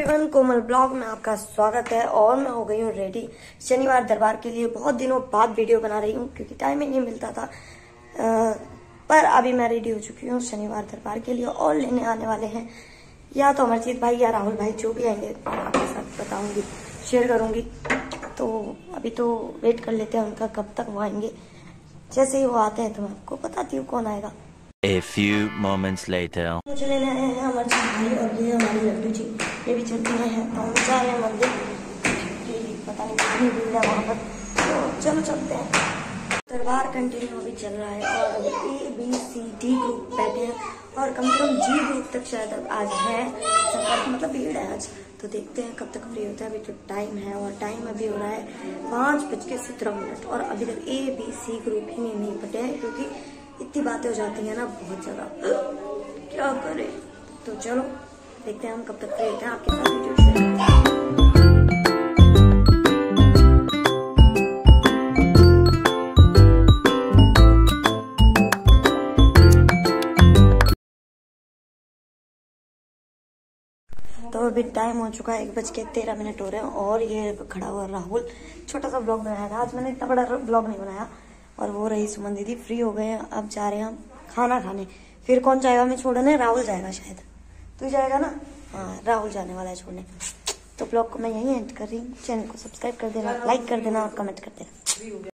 Everyone कोमल blog में आपका स्वागत है और मैं हो गई हूँ रेडी शनिवार दरबार के लिए बहुत दिनों बाद वीडियो बना रही हूँ क्योंकि टाइम ही नहीं मिलता था। आ, पर अभी मैं रेडी हो चुकी हूँ शनिवार दरबार के लिए और लेने आने वाले हैं। या तो अमरजीत भाई या राहुल भाई जो भी आएँगे आपके साथ बताऊँगी शेयर करूँगी। तो अभी तो वेट कर लेते हैं उनका कब तक वो आएँगे। जैसे ही वो आते हैं तो मैं आपको बताती हूँ कौन आएगा। A few moments later. मुझे लेने आए हैं हमारे भाई और ये हमारी लड्डू जी ये भी चलती हैं। तो हम जा रहे हैं मंदिर। पता नहीं कितनी भीड़ है वहाँ पर। तो चलो चलते हैं। दरबार कंटिन्यू अभी चल रहा है और अभी A B C D group बैठे हैं और कम से कम जी ग्रुप तक शायद आज है। संपर्क मतलब भीड़ है आज। तो देखते हैं कब तक फ्री होता है। अभी तो टाइम है और टाइम अभी हो रहा है पाँच बज के सत्रह मिनट और अभी तक ए बी सी ग्रुप ही नहीं, बटे हैं क्योंकि इतनी बातें हो जाती हैं ना बहुत ज़्यादा। क्या करें? तो चलो। देखते हैं हम कब तक फ्री होते हैं। आपके साथ वीडियो शेयर तो अभी टाइम हो चुका है, एक बज के तेरह मिनट हो रहे हैं और ये खड़ा हुआ राहुल। छोटा सा ब्लॉग बनाया था। आज मैंने इतना बड़ा ब्लॉग नहीं बनाया और वो रही सुमन दीदी फ्री हो गए अब जा रहे हैं हम खाना खाने। फिर कौन जाएगा? हमें छोड़ने? राहुल जाएगा शायद। तू जाएगा ना? हाँ राहुल जाने वाला है छोड़ने। तो ब्लॉग को मैं यहीं एंड कर रही हूँ। चैनल को सब्सक्राइब कर देना लाइक कर देना और कमेंट कर देना।